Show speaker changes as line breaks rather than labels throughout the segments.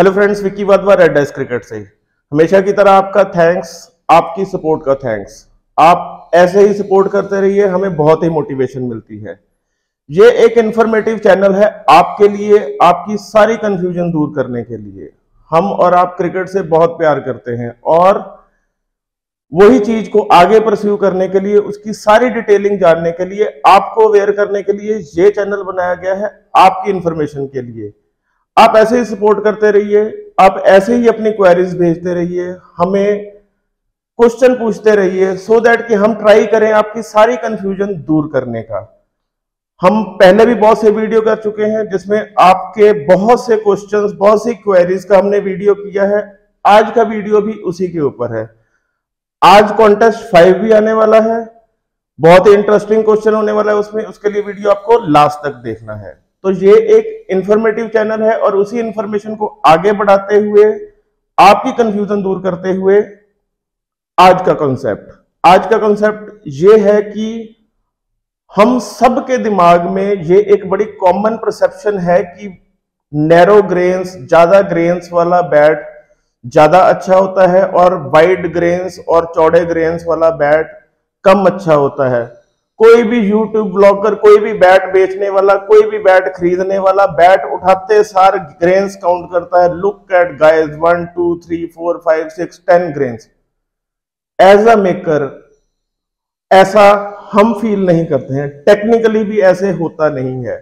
Hello friends, Vicky Wadhwa, red desk cricket से। हमेशा की तरह आपका थैंक्स, आपकी सपोर्ट का थैंक्स। आप ऐसे ही सपोर्ट करते रहिए, हमें बहुत ही मोटिवेशन मिलती है। ये एक इंफॉर्मेटिव चैनल है आपके लिए, आपकी सारी कंफ्यूजन दूर करने के लिए। हम और आप क्रिकेट से बहुत प्यार करते हैं और वही चीज़ को आगे परस्यू करने के लिए, उसकी सारी डिटेलिंग जानने के लिए, आपको अवेयर करने के लिए ये चैनल बनाया गया है आपकी इंफॉर्मेशन के लिए। आप ऐसे ही सपोर्ट करते रहिए, आप ऐसे ही अपनी क्वेरीज भेजते रहिए, हमें क्वेश्चन पूछते रहिए सो दैट कि हम ट्राई करें आपकी सारी कंफ्यूजन दूर करने का। हम पहले भी बहुत से वीडियो कर चुके हैं, जिसमें आपके बहुत से क्वेश्चंस बहुत सी क्वेरीज का हमने वीडियो किया है। आज का वीडियो भी उसी के ऊपर है। आज कॉन्टेस्ट फाइव भी आने वाला है। बहुत ही इंटरेस्टिंग क्वेश्चन होने वाला है उसमें। उसके लिए वीडियो आपको लास्ट तक देखना है। तो ये एक इंफॉर्मेटिव चैनल है और उसी इंफॉर्मेशन को आगे बढ़ाते हुए, आपकी कंफ्यूजन दूर करते हुए आज का कॉन्सेप्ट आज का कॉन्सेप्ट ये है कि हम सब के दिमाग में ये एक बड़ी कॉमन परसेप्शन है कि नैरो ग्रेन्स ज़्यादा ग्रेन्स वाला बैट ज़्यादा अच्छा होता है और वाइड ग्रेन्स और चौड़े ग्रेन्स वाला बैट कम अच्छा होता है। कोई भी यूट्यूब ब्लॉगर, कोई भी बैट बेचने वाला, कोई भी बैट खरीदने वाला, बैट उठाते सार ग्रेन्स काउंट करता है। Look at guys one two three four five six ten grains as a maker ऐसा हम फील नहीं करते हैं। टेक्निकली भी ऐसे होता नहीं है।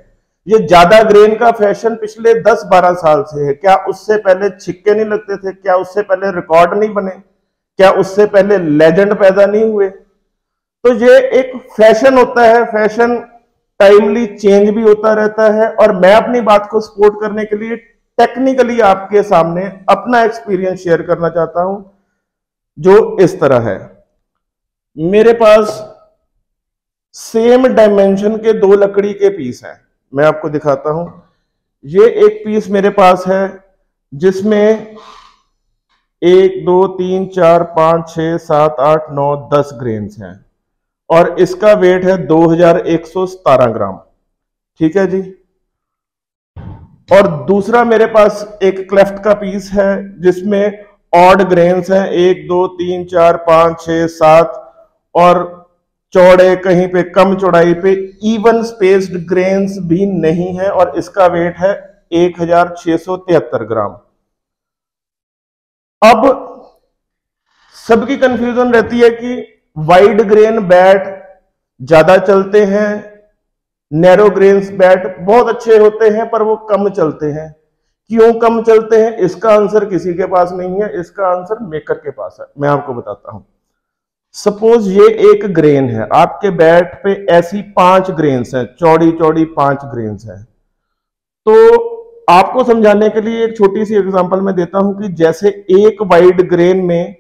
ये ज़्यादा ग्रेन का फ़ैशन पिछले 10-12 साल से है। क्या उससे पहले छिक्के नहीं लगते थे? क्या उससे पहले रिकॉर्ड नहीं बने? क्या उससे पहले लेजेंड पैदा नहीं हुए? तो ये एक फ़ैशन होता है, फ़ैशन टाइमली चेंज भी होता रहता है और मैं अपनी बात को सपोर्ट करने के लिए टेक्निकली आपके सामने अपना एक्सपीरियंस शेयर करना चाहता हूँ, जो इस तरह है। मेरे पास सेम डायमेंशन के दो लकड़ी के पीस हैं। मैं आपको दिखाता हूँ। ये एक पीस मेरे पास है, जिसमें एक, दो, तीन, चार, पाँच छ सात, आठ, नौ, दस ग्रेन्स हैं। और इसका वेट है दो हज़ार एक सौ सतारह ग्राम। ठीक है जी? और दूसरा मेरे पास एक क्लेफ्ट का पीस है, जिसमें ऑड ग्रेन्स हैं। एक, दो, तीन, चार, पाँच छ सात और चौड़े कहीं पे, कम चौड़ाई पे इवन स्पेस्ड ग्रेन्स भी नहीं है और इसका वेट है एक हज़ार सौ तिहत्तर ग्राम। अब सबकी कंफ्यूजन रहती है कि वाइड ग्रेन बैट ज़्यादा चलते हैं नैरो ग्रेन्स बैट बहुत अच्छे होते हैं, पर वो कम चलते हैं। क्यों कम चलते हैं? इसका आंसर किसी के पास नहीं है, इसका आंसर मेकर के पास है। मैं आपको बताता हूँ। सपोज़ ये एक ग्रेन है, आपके बैट पे ऐसी पाँच ग्रेन्स हैं चौड़ी चौड़ी पाँच ग्रेन्स हैं। तो आपको समझाने के लिए एक छोटी सी एग्जांपल मैं देता हूँ कि जैसे एक वाइड ग्रेन में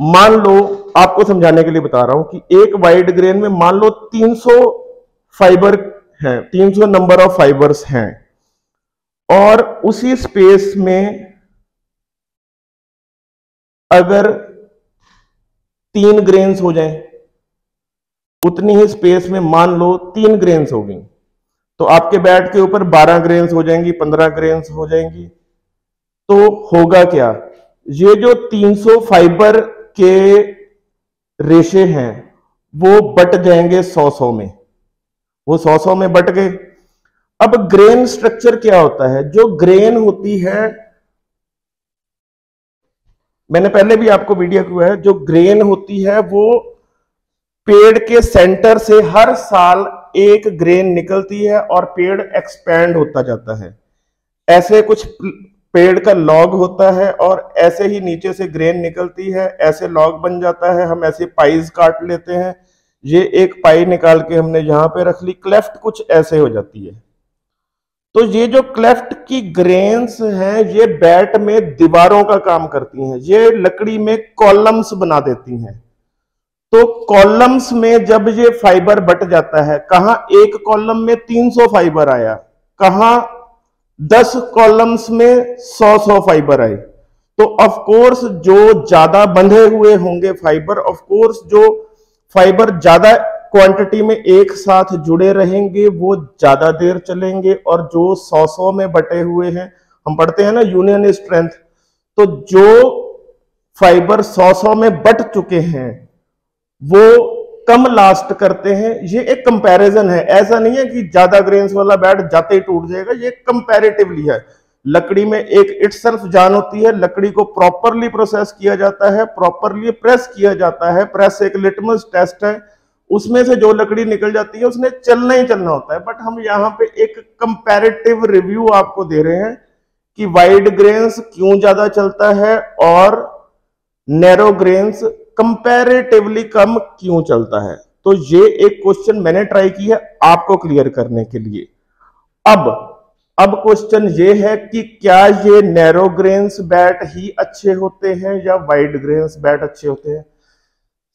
मान लो, आपको समझाने के लिए बता रहा हूँ कि एक वाइड ग्रेन में मान लो 300 फाइबर हैं 300 नंबर ऑफ़ फाइबर्स हैं। और उसी स्पेस में अगर तीन ग्रेन्स हो जाएँ, उतनी ही स्पेस में मान लो तीन ग्रेन्स हो गई। तो आपके बैट के ऊपर 12 ग्रेन्स हो जाएँगी 15 ग्रेन्स हो जाएँगी। तो होगा क्या? ये जो 300 फाइबर के रेशे हैं, वो बट जाएँगे सौ सौ में। वो सौ सौ में बट गए। अब ग्रेन स्ट्रक्चर क्या होता है? जो ग्रेन होती है, मैंने पहले भी आपको वीडियो किया है, जो ग्रेन होती है, वो पेड़ के सेंटर से हर साल एक ग्रेन निकलती है और पेड़ एक्सपैंड होता जाता है। ऐसे कुछ पेड़ का लॉग होता है और ऐसे ही नीचे से ग्रेन निकलती है, ऐसे लॉग बन जाता है, हम ऐसे पाइज काट लेते हैं। ये एक पाई निकाल के हमने यहाँ पे रख ली क्लेफ्ट कुछ ऐसे हो जाती है। तो ये जो क्लेफ्ट की ग्रेन्स हैं, ये बैट में दीवारों का काम करती हैं, ये लकड़ी में कॉलम्स बना देती हैं। तो कॉलम्स में जब ये फाइबर बट जाता है, कहा एक कॉलम में 300 फाइबर आया, कहा दस कॉलम्स में सौ सौ फाइबर आए तो ऑफ़ कोर्स जो ज़्यादा बंधे हुए होंगे फाइबर ऑफ़ कोर्स जो फाइबर ज़्यादा क्वांटिटी में एक साथ जुड़े रहेंगे, वो ज़्यादा देर चलेंगे और जो सौ सौ में बटे हुए हैं, हम पढ़ते हैं ना यूनियन स्ट्रेंथ तो जो फाइबर सौ सौ में बट चुके हैं, वो कम लास्ट करते हैं, ये एक कंपैरिजन है। ऐसा नहीं है कि ज़्यादा ग्रेन्स वाला बैट जाते ही टूट जाएगा, ये कंपैरेटिवली है। लकड़ी में एक इट जान होती है, लकड़ी को प्रॉपरली प्रोसेस किया जाता है प्रॉपरली प्रेस किया जाता है। प्रेस एक लिटमस टेस्ट है, उसमें से जो लकड़ी निकल जाती है, उसने चलना ही चलना होता है। बट हम यहाँ पे एक कंपैरेटिव रिव्यू आपको दे रहे हैं कि वाइड ग्रेन्स क्यों ज़्यादा चलता है और नैरो ग्रेन्स कंपैरेटिवली कम क्यों चलता है? तो ये एक क्वेश्चन मैंने ट्राई की है आपको क्लियर करने के लिए। अब अब क्वेश्चन ये है कि क्या ये नैरो ग्रेन्स बैट ही अच्छे होते हैं या वाइड ग्रेन्स बैट अच्छे होते हैं?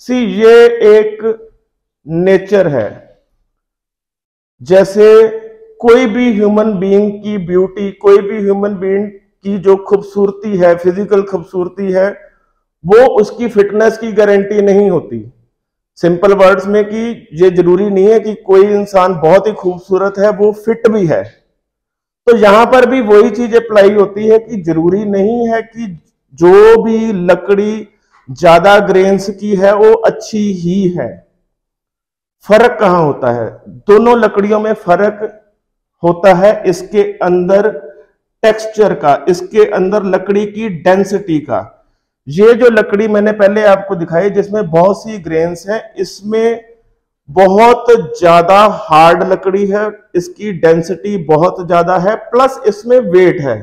सी ये एक नेचर है। जैसे कोई भी ह्यूमन बीइंग की ब्यूटी कोई भी ह्यूमन बीइंग की जो खूबसूरती है फ़िज़िकल खूबसूरती है वो उसकी फिटनेस की गारंटी नहीं होती। सिंपल वर्ड्स में कि ये ज़रूरी नहीं है कि कोई इंसान बहुत ही खूबसूरत है, वो फिट भी है। तो यहाँ पर भी वही चीज़ अप्लाई होती है कि ज़रूरी नहीं है कि जो भी लकड़ी ज़्यादा ग्रेन्स की है, वो अच्छी ही है। फ़र्क कहाँ होता है? दोनों लकड़ियों में फ़र्क होता है इसके अंदर टेक्सचर का, इसके अंदर लकड़ी की डेंसिटी का। ये जो लकड़ी मैंने पहले आपको दिखाई, जिसमें बहुत सी ग्रेन्स हैं, इसमें बहुत ज़्यादा हार्ड लकड़ी है, इसकी डेंसिटी बहुत ज़्यादा है प्लस इसमें वेट है।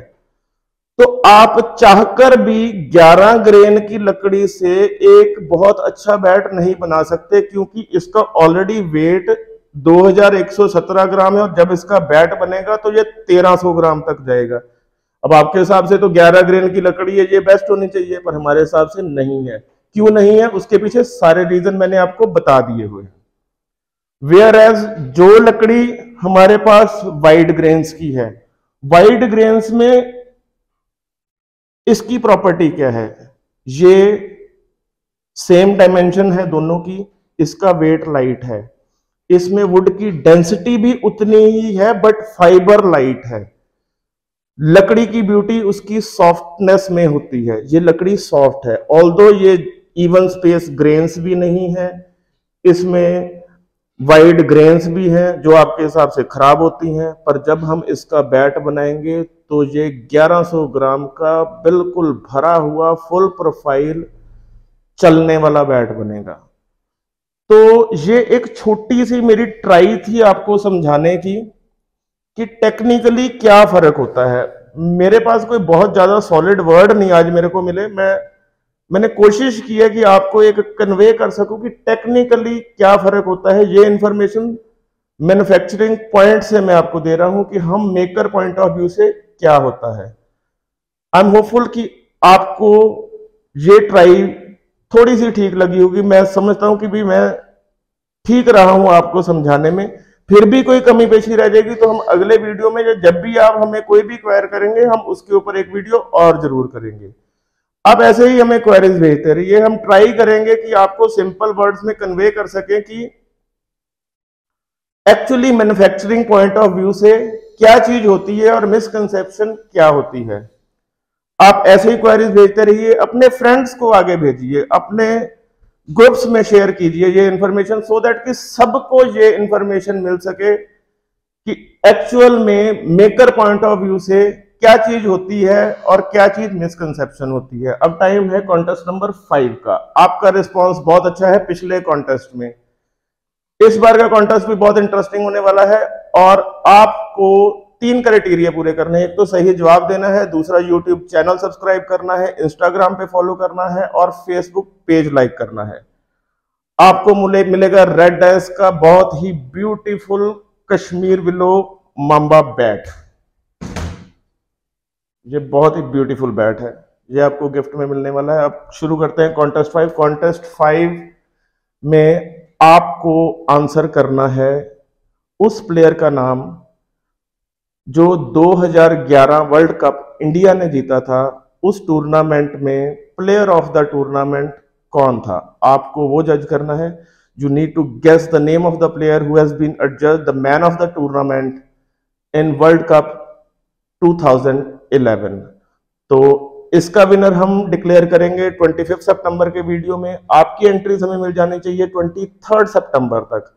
तो आप चाहकर भी 11 ग्रेन की लकड़ी से एक बहुत अच्छा बैट नहीं बना सकते, क्योंकि इसका ऑलरेडी वेट 2117 ग्राम है, और जब इसका बैट बनेगा तो ये 1300 ग्राम तक जाएगा। अब आपके हिसाब से तो 11 ग्रेन की लकड़ी है, ये बेस्ट होनी चाहिए, पर हमारे हिसाब से नहीं है। क्यों नहीं है? उसके पीछे सारे रीजन मैंने आपको बता दिए हुए वेयर एज जो लकड़ी हमारे पास वाइड ग्रेन्स की है वाइड ग्रेन्स में इसकी प्रॉपर्टी क्या है? ये सेम डायमेंशन है दोनों की, इसका वेट लाइट है। इसमें वुड की डेंसिटी भी उतनी ही है बट फाइबर लाइट है। लकड़ी की ब्यूटी उसकी सॉफ्टनेस में होती है। ये लकड़ी सॉफ्ट है। ऑल ये इवन स्पेस ग्रेन्स भी नहीं है, इसमें वाइड ग्रेन्स भी हैं जो आपके हिसाब से खराब होती हैं, पर जब हम इसका बैट बनाएँगे तो ये 1100 ग्राम का बिल्कुल भरा हुआ फुल प्रोफ़ाइल चलने वाला बैट बनेगा। तो ये एक छोटी सी मेरी ट्राई थी आपको समझाने की। कि टेक्निकली क्या फ़र्क होता है? मेरे पास कोई बहुत ज़्यादा सॉलिड वर्ड नहीं आज मेरे को मिले। मैं, मैंने कोशिश की है कि आपको एक कन्वे कर सकूँ कि टेक्निकली क्या फ़र्क होता है। ये इंफॉर्मेशन मैन्युफैक्चरिंग पॉइंट से मैं आपको दे रहा हूँ कि हम मेकर पॉइंट ऑफ़ व्यू से क्या होता है। आई एम होपफुल कि आपको ये ट्राई थोड़ी सी ठीक लगी होगी। मैं समझता हूँ कि भी मैं ठीक रहा हूँ आपको समझाने में। फिर भी कोई कमी पेशी रह जाएगी। तो हम अगले वीडियो में जब भी आप हमें कोई भी क्वायर करेंगे, हम उसके ऊपर एक वीडियो और ज़रूर करेंगे। आप ऐसे ही हमें क्वेरीज भेजते रहिए। हम ट्राई करेंगे कि आपको सिंपल वर्ड्स में कन्वे कर सके कि actually manufacturing point of view से क्या चीज़ होती है और मिसकंसेप्शन क्या होती है। आप ऐसे ही क्वेरीज भेजते रहिए। अपने फ्रेंड्स को आगे भेजिए। अपने ग्रुप्स में शेयर कीजिए ये इंफॉर्मेशन सो दैट कि सबको ये इंफॉर्मेशन मिल सके कि एक्चुअल में मेकर पॉइंट ऑफ़ व्यू से क्या चीज़ होती है और क्या चीज़ मिसकंसेप्शन होती है। अब टाइम है कॉन्टेस्ट नंबर फाइव का। आपका रिस्पॉन्स बहुत अच्छा है पिछले कॉन्टेस्ट में। इस बार का कॉन्टेस्ट भी बहुत इंटरेस्टिंग होने वाला है और आपको तीन क्राइटेरिया पूरे करने एक तो सही जवाब देना है, दूसरा यूट्यूब चैनल सब्सक्राइब करना है इंस्टाग्राम पे फॉलो करना है और फेसबुक पेज लाइक करना है। आपको मिलेगा रेड डाइस का बहुत ही beautiful Kashmir willow mamba bat ये बहुत ही ब्यूटीफुल बैट है। ये आपको गिफ्ट में मिलने वाला है। अब शुरू करते हैं कॉन्टेस्ट फाइव कॉन्टेस्ट फाइव में आपको आंसर करना है। उस प्लेयर का नाम जो 2011 वर्ल्ड कप इंडिया ने जीता था, उस टूर्नामेंट में प्लेयर ऑफ़ द टूर्नामेंट कौन था? आपको वो जज करना है। You need to guess the name of the player who has been adjust the man of the tournament in world cup 2000 eleven तो इसका विनर हम डिक्लेयर करेंगे ट्वेंटी फिफ्थ सितंबर के वीडियो में। आपकी एंट्रीज हमें मिल जानी चाहिए ट्वेंटी थर्ड सितंबर तक।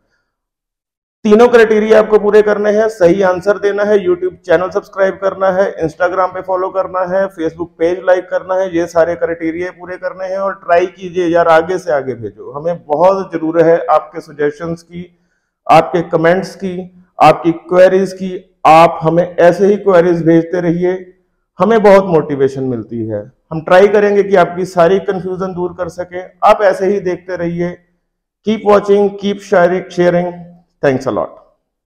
तीनों क्राइटेरिया आपको पूरे करने हैं, सही आंसर देना है यूट्यूब चैनल सब्सक्राइब करना है इंस्टाग्राम पे फॉलो करना है फेसबुक पेज लाइक करना है, ये सारे क्राइटेरिया पूरे करने हैं और ट्राई कीजिए यार, आगे से आगे भेजो। हमें बहुत ज़रूर है आपके सुजेशंस की, आपके कमेंट्स की, आपकी क्वेरीज की, आप हमें ऐसे ही क्वेरीज भेजते रहिए, हमें बहुत मोटिवेशन मिलती है। हम ट्राई करेंगे कि आपकी सारी कंफ्यूजन दूर कर सके, आप ऐसे ही देखते रहिए keep watching keep sharing sharing Thanks a lot.